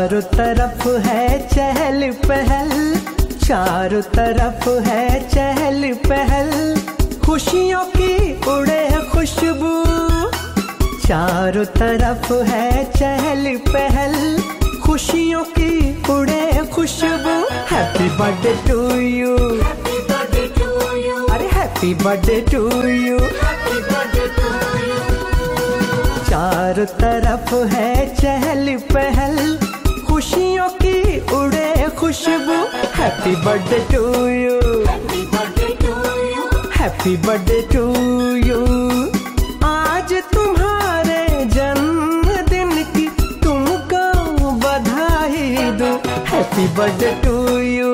चारों तरफ़ है चहल पहल चारों तरफ़ है चहल पहल। खुशियों की उड़े खुशबू चारों तरफ़ है चहल पहल। खुशियों की उड़े खुशबू। हैप्पी बर्थडे टू यू अरे हैप्पी बर्थडे टू यू चारों तरफ़ है चहल पहल। Happy birthday to you happy birthday to you आज तुम्हारे जन्मदिन की तुमको बधाई दो। हैप्पी बर्थडे टू यू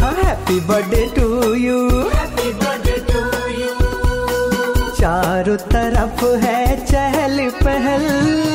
हाँ हैप्पी बर्थडे टू यू चारों तरफ़ है चहल पहल।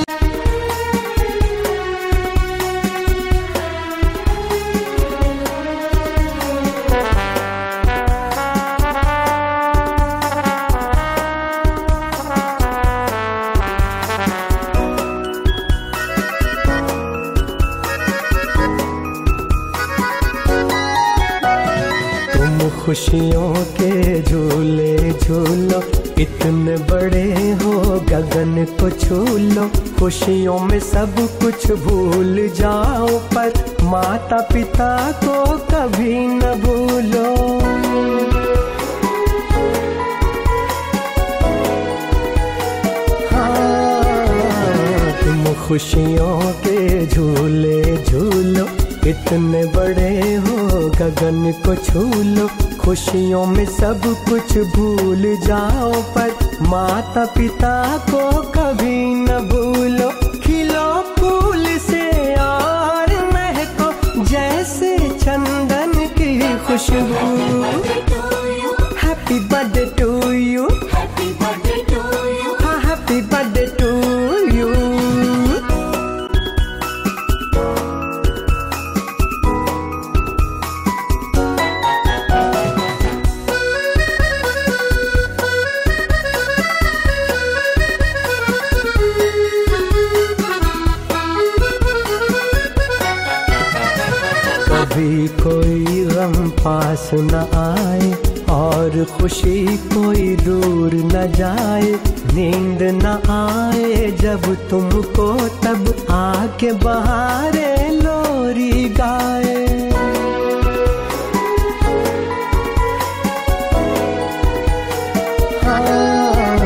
खुशियों के झूले झूलो। इतने बड़े हो गगन को छू लो। खुशियों में सब कुछ भूल जाओ पर माता पिता को कभी न भूलो। हाँ, तुम खुशियों के झूले झूलो। इतने बड़े हो गगन को छू लो। खुशियों में सब कुछ भूल जाओ पर माता पिता को कभी न भूलो। खिलो फूल से और महको जैसे चंदन की खुशबू। हैप्पी बर्थडे कभी कोई गम पास न आए और खुशी कोई दूर न जाए। नींद न आए जब तुमको तब आके बहारे लोरी गाए। हाँ,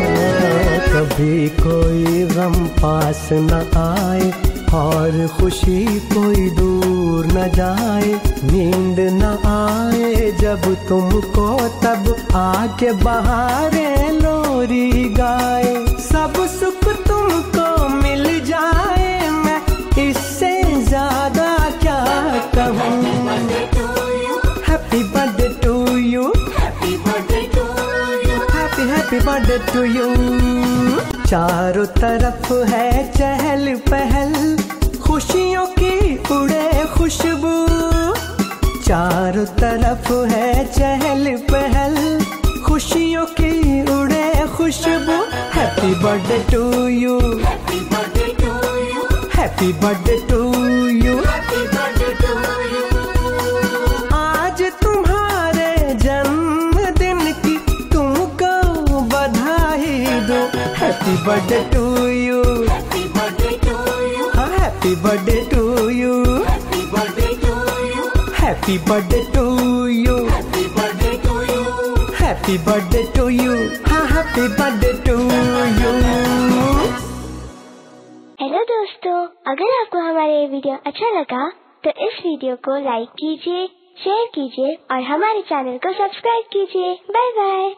कभी कोई गम पास न आए और खुशी कोई दूर न जाए, नींद न आए जब तुमको तब आके बहारे लोरी गाए। सब सुख तुमको मिल जाए, मैं इससे ज़्यादा क्या कहूँ? Happy birthday to you happy happy birthday to you चारों तरफ़ है चहल पहल तरफ़ है चहल पहल। खुशियों की उड़े खुशबू। Happy birthday to you happy birthday to you आज तुम्हारे जन्मदिन की तुमको बधाई दो। हैप्पी बर्थडे टू यू हाँ happy birthday to happy birthday to you happy birthday to you हाँ happy birthday to you hello दोस्तों। अगर आपको हमारे ये वीडियो अच्छा लगा तो इस वीडियो को लाइक कीजिए शेयर कीजिए और हमारे चैनल को सब्सक्राइब कीजिए। Bye bye